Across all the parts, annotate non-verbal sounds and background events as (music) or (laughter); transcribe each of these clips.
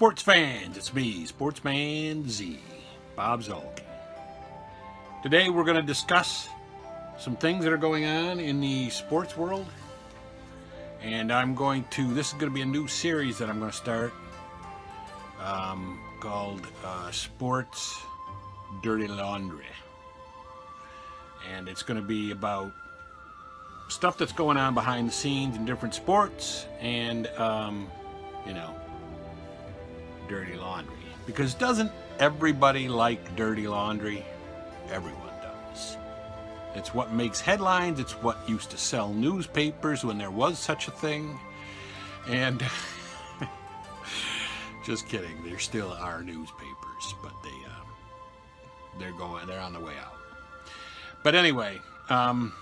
Sports fans. It's me, Sports Man Z, Bob Zuhlke. Today we're going to discuss some things that are going on in the sports world. And I'm going to, this is going to be a new series that I'm going to start um, called uh, Sports Dirty Laundry. And it's going to be about stuff that's going on behind the scenes in different sports and, um, you know, dirty laundry. Because doesn't everybody like dirty laundry? Everyone does. It's what makes headlines. It's what used to sell newspapers when there was such a thing. And (laughs) just kidding, there still are newspapers, but they uh, they're going they're on the way out. But anyway, um,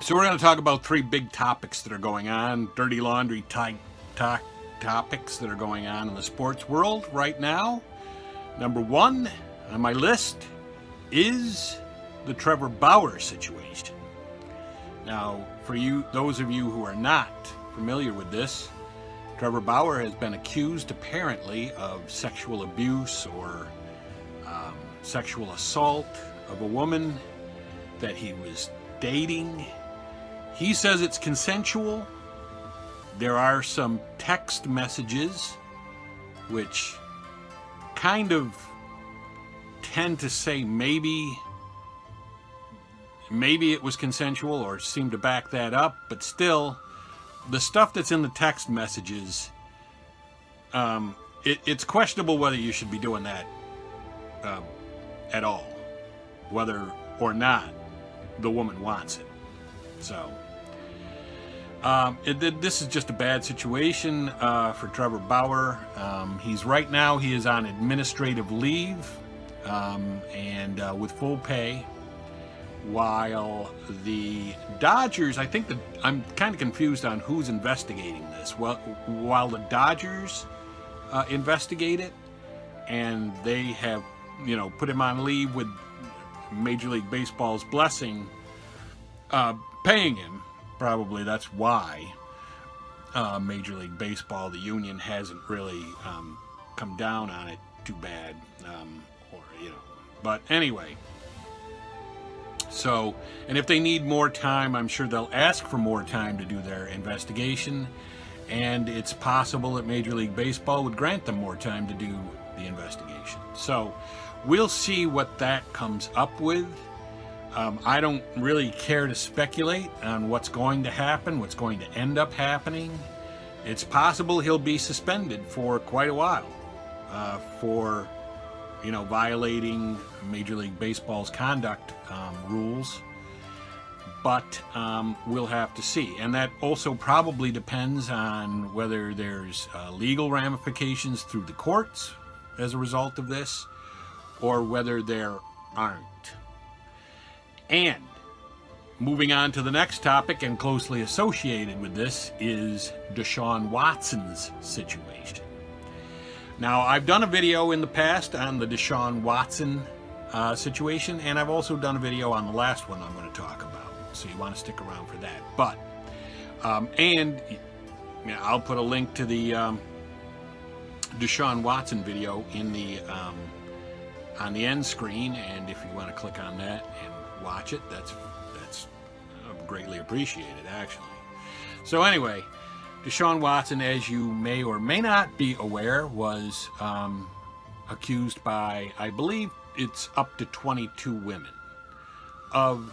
so we're going to talk about three big topics that are going on, dirty laundry type talk topics that are going on in the sports world right now. Number one on my list is the Trevor Bauer situation. Now, for you, those of you who are not familiar with this, Trevor Bauer has been accused apparently of sexual abuse or um, sexual assault of a woman that he was dating. He says it's consensual. There are some text messages which kind of tend to say maybe maybe it was consensual or seem to back that up, but still the stuff that's in the text messages um, it, it's questionable whether you should be doing that uh, at all, whether or not the woman wants it. So, um, it, this is just a bad situation uh, for Trevor Bauer. Um, he's right now he is on administrative leave um, and uh, with full pay, while the Dodgers. I think that I'm kind of confused on who's investigating this. Well, while the Dodgers uh, investigate it, and they have you know put him on leave with Major League Baseball's blessing, uh, paying him probably that's why uh, Major League Baseball, the union, hasn't really um, come down on it too bad, um, or you know. But anyway, so and if they need more time, I'm sure they'll ask for more time to do their investigation, and it's possible that Major League Baseball would grant them more time to do the investigation. So we'll see what that comes up with. Um, I don't really care to speculate on what's going to happen, what's going to end up happening. It's possible he'll be suspended for quite a while uh, for, you know, violating Major League Baseball's conduct um, rules. But um, we'll have to see. And that also probably depends on whether there's uh, legal ramifications through the courts as a result of this or whether there aren't. And moving on to the next topic and closely associated with this is Deshaun Watson's situation. Now, I've done a video in the past on the Deshaun Watson uh, situation, and I've also done a video on the last one I'm going to talk about. So you want to stick around for that. But, um, and I'll put a link to the um, Deshaun Watson video in the um, on the end screen, and if you want to click on that and watch it. That's that's greatly appreciated, actually. So anyway, Deshaun Watson, as you may or may not be aware, was um, accused by, I believe it's up to 22 women, of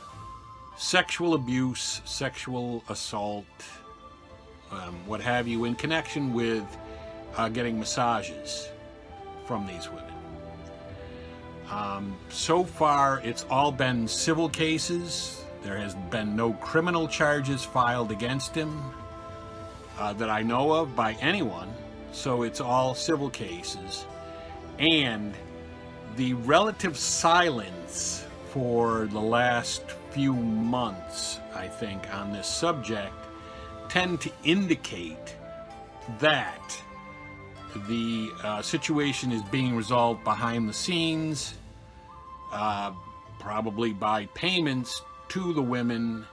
sexual abuse, sexual assault, um, what have you, in connection with uh, getting massages from these women. Um, so far, it's all been civil cases. There has been no criminal charges filed against him uh, that I know of by anyone. So it's all civil cases. And the relative silence for the last few months, I think, on this subject tend to indicate that the uh, situation is being resolved behind the scenes, uh, probably by payments to the women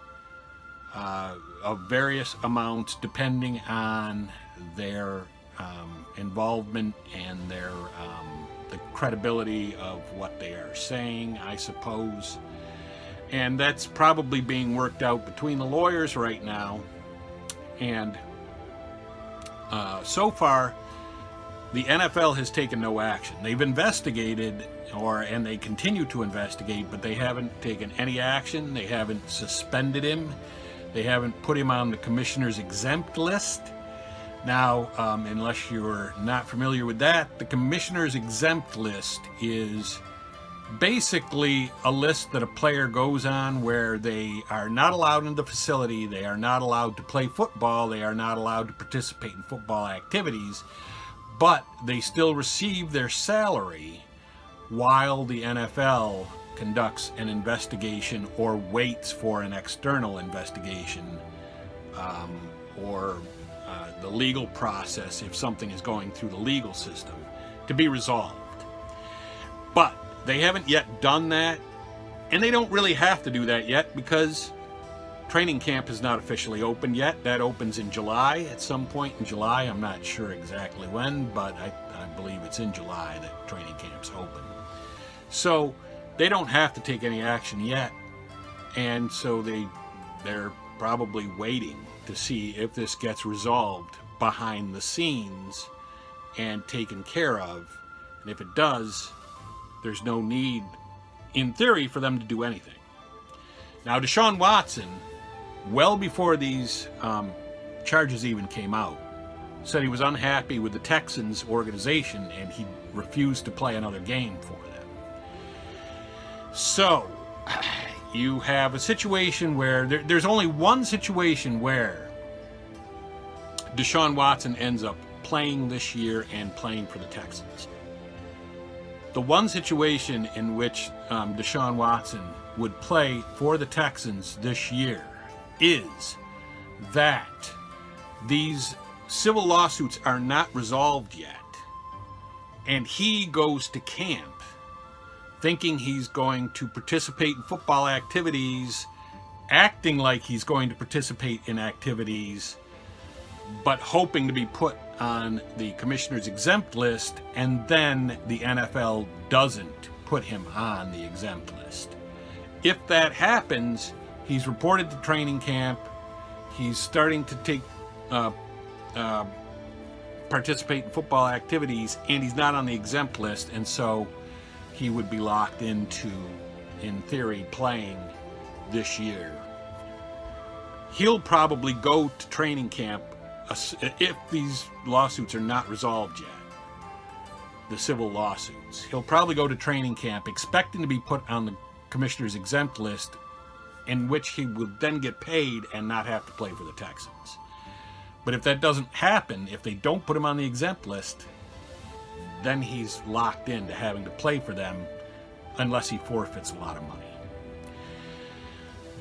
uh, of various amounts depending on their um, involvement and their um, the credibility of what they are saying, I suppose. And that's probably being worked out between the lawyers right now. And uh, so far, the NFL has taken no action. They've investigated, or and they continue to investigate, but they haven't taken any action. They haven't suspended him. They haven't put him on the commissioner's exempt list. Now, um, unless you're not familiar with that, the commissioner's exempt list is basically a list that a player goes on where they are not allowed in the facility, they are not allowed to play football, they are not allowed to participate in football activities, but they still receive their salary while the NFL conducts an investigation or waits for an external investigation um, or uh, the legal process if something is going through the legal system to be resolved. But they haven't yet done that, and they don't really have to do that yet because training camp is not officially open yet. That opens in July, at some point in July. I'm not sure exactly when, but I, I believe it's in July that training camp's open. So they don't have to take any action yet, and so they they're probably waiting to see if this gets resolved behind the scenes and taken care of. And if it does, there's no need, in theory, for them to do anything. Now, Deshaun Watson, well before these um, charges even came out, said he was unhappy with the Texans organization and he refused to play another game for them. So, (sighs) you have a situation where there, there's only one situation where Deshaun Watson ends up playing this year and playing for the Texans. The one situation in which um, Deshaun Watson would play for the Texans this year is that these civil lawsuits are not resolved yet. And he goes to camp thinking he's going to participate in football activities, acting like he's going to participate in activities, but hoping to be put on the commissioner's exempt list, and then the NFL doesn't put him on the exempt list. If that happens, he's reported to training camp, he's starting to take uh, uh, participate in football activities, and he's not on the exempt list, and so he would be locked into, in theory, playing this year. He'll probably go to training camp if these lawsuits are not resolved yet. The civil lawsuits. He'll probably go to training camp expecting to be put on the commissioner's exempt list, in which he would then get paid and not have to play for the Texans. But if that doesn't happen, if they don't put him on the exempt list, then he's locked into having to play for them unless he forfeits a lot of money.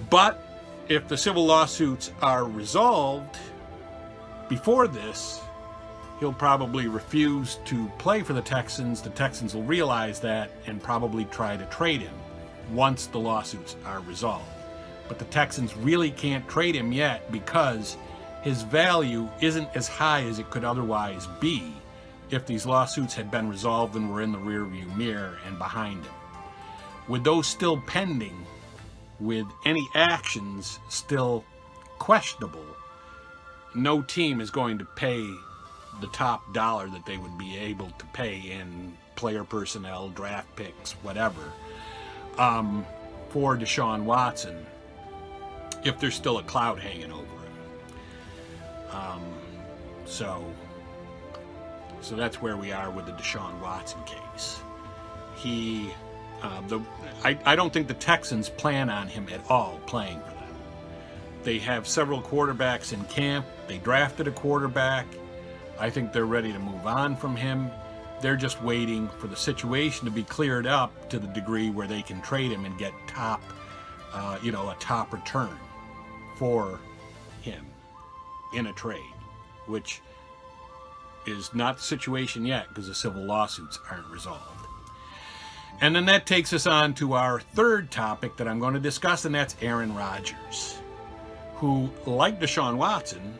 But if the civil lawsuits are resolved before this, he'll probably refuse to play for the Texans. The Texans will realize that and probably try to trade him once the lawsuits are resolved. But the Texans really can't trade him yet because his value isn't as high as it could otherwise be if these lawsuits had been resolved and were in the rearview mirror and behind him. With those still pending, with any actions still questionable, no team is going to pay the top dollar that they would be able to pay in player personnel, draft picks, whatever, um, for Deshaun Watson if there's still a cloud hanging over him. Um, so so that's where we are with the Deshaun Watson case. He, uh, the, I, I don't think the Texans plan on him at all playing for them. They have several quarterbacks in camp. They drafted a quarterback. I think they're ready to move on from him. They're just waiting for the situation to be cleared up to the degree where they can trade him and get top, uh, you know, a top return for him in a trade, which is not the situation yet because the civil lawsuits aren't resolved. And then that takes us on to our third topic that I'm going to discuss, and that's Aaron Rodgers, who, like Deshaun Watson,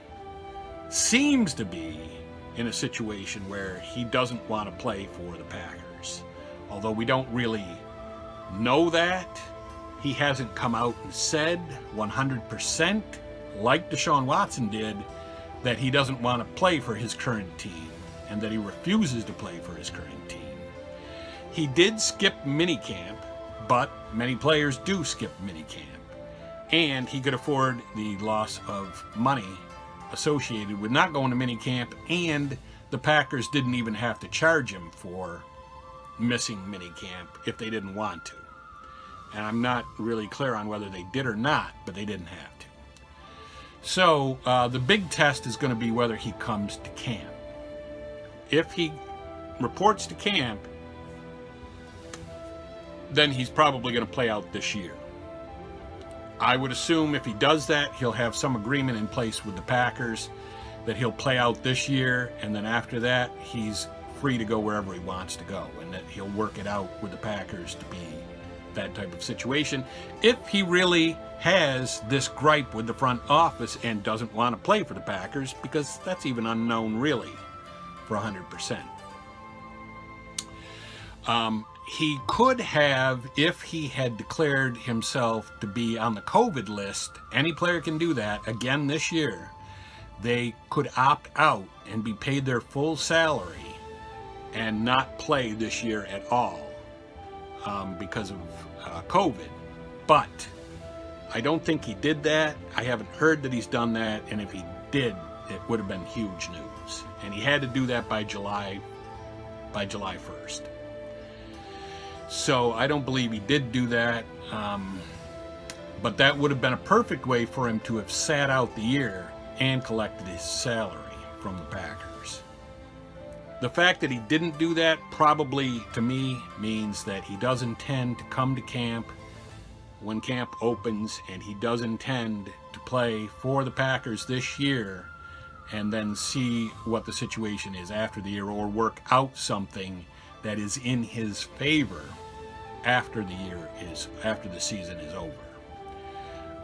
seems to be in a situation where he doesn't want to play for the Packers. Although we don't really know that, he hasn't come out and said 100%, like Deshaun Watson did, that he doesn't want to play for his current team and that he refuses to play for his current team. He did skip minicamp, but many players do skip minicamp. And he could afford the loss of money associated with not going to minicamp, and the Packers didn't even have to charge him for missing minicamp if they didn't want to. And I'm not really clear on whether they did or not, but they didn't have to. So uh, the big test is going to be whether he comes to camp. If he reports to camp, then he's probably going to play out this year. I would assume if he does that, he'll have some agreement in place with the Packers that he'll play out this year, and then after that, he's free to go wherever he wants to go, and that he'll work it out with the Packers to be that type of situation. If he really has this gripe with the front office and doesn't want to play for the Packers, because that's even unknown really for 100%. Um, he could have, if he had declared himself to be on the COVID list, any player can do that again this year. They could opt out and be paid their full salary and not play this year at all um, because of uh, COVID. But I don't think he did that. I haven't heard that he's done that. And if he did, it would have been huge news. And he had to do that by July, by July 1st. So I don't believe he did do that. Um, but that would have been a perfect way for him to have sat out the year and collected his salary from the Packers. The fact that he didn't do that probably, to me, means that he does intend to come to camp when camp opens and he does intend to play for the Packers this year and then see what the situation is after the year or work out something that is in his favor after the year is after the season is over.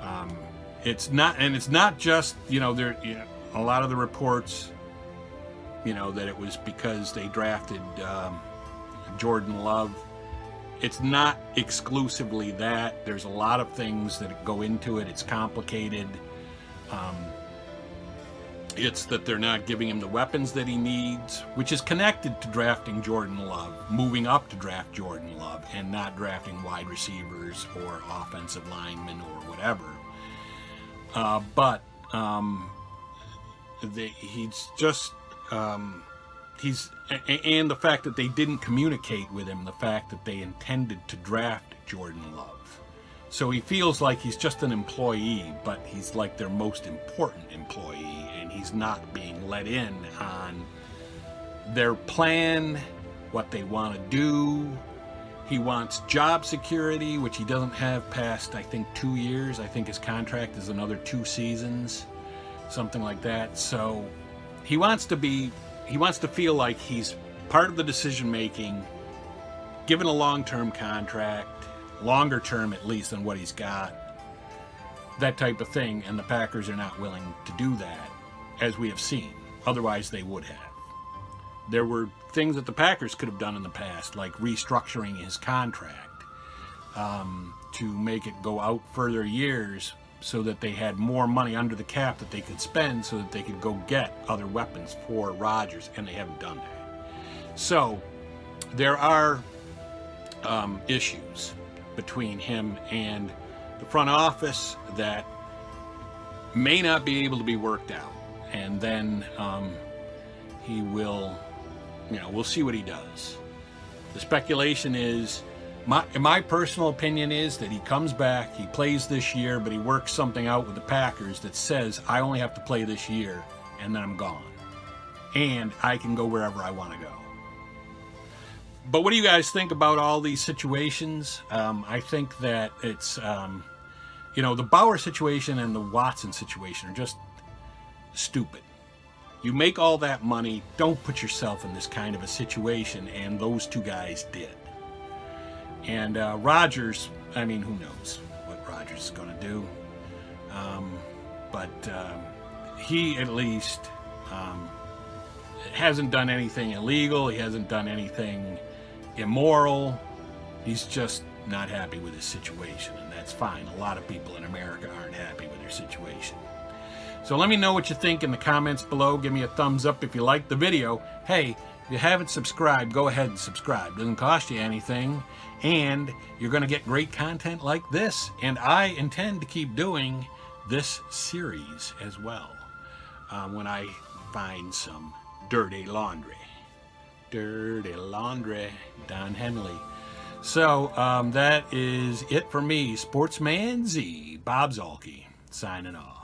Um, it's not, and it's not just you know there. You know, a lot of the reports, you know, that it was because they drafted um, Jordan Love. It's not exclusively that. There's a lot of things that go into it. It's complicated. Um, it's that they're not giving him the weapons that he needs, which is connected to drafting Jordan Love, moving up to draft Jordan Love, and not drafting wide receivers or offensive linemen or whatever. Uh, but um, he's just um, he's and the fact that they didn't communicate with him, the fact that they intended to draft Jordan Love. So he feels like he's just an employee, but he's like their most important employee and he's not being let in on their plan, what they want to do. He wants job security, which he doesn't have past, I think, two years. I think his contract is another two seasons, something like that. So he wants to be, he wants to feel like he's part of the decision making, given a long term contract, longer term at least than what he's got, that type of thing. And the Packers are not willing to do that as we have seen. Otherwise, they would have. There were things that the Packers could have done in the past, like restructuring his contract um, to make it go out further years so that they had more money under the cap that they could spend so that they could go get other weapons for Rodgers, and they haven't done that. So there are um, issues between him and the front office that may not be able to be worked out and then um, he will, you know, we'll see what he does. The speculation is, my, my personal opinion is that he comes back, he plays this year, but he works something out with the Packers that says, I only have to play this year, and then I'm gone. And I can go wherever I want to go. But what do you guys think about all these situations? Um, I think that it's, um, you know, the Bauer situation and the Watson situation are just stupid. You make all that money, don't put yourself in this kind of a situation, and those two guys did. And uh, Rodgers, I mean, who knows what Rodgers is going to do. Um, but um, he at least um, hasn't done anything illegal. He hasn't done anything immoral. He's just not happy with his situation, and that's fine. A lot of people in America aren't happy with their situation. So let me know what you think in the comments below. Give me a thumbs up if you liked the video. Hey, if you haven't subscribed, go ahead and subscribe. It doesn't cost you anything, and you're going to get great content like this. And I intend to keep doing this series as well uh, when I find some dirty laundry. Dirty laundry, Don Henley. So um, that is it for me, Sports Man Z, Bob Zuhlke, signing off.